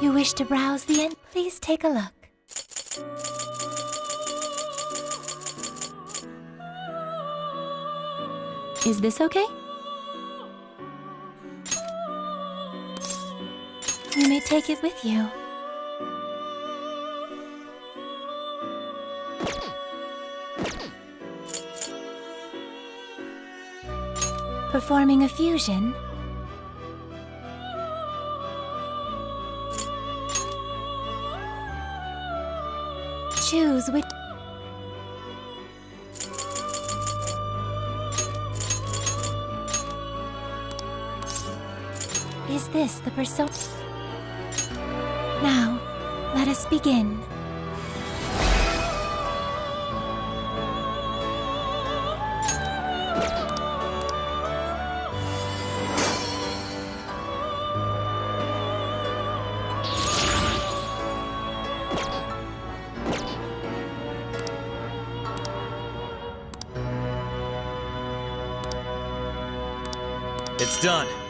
You wish to browse the end? Please take a look. Is this okay? You may take it with you. Performing a fusion? Choose which... Is this the persona? Now, let us begin. It's done.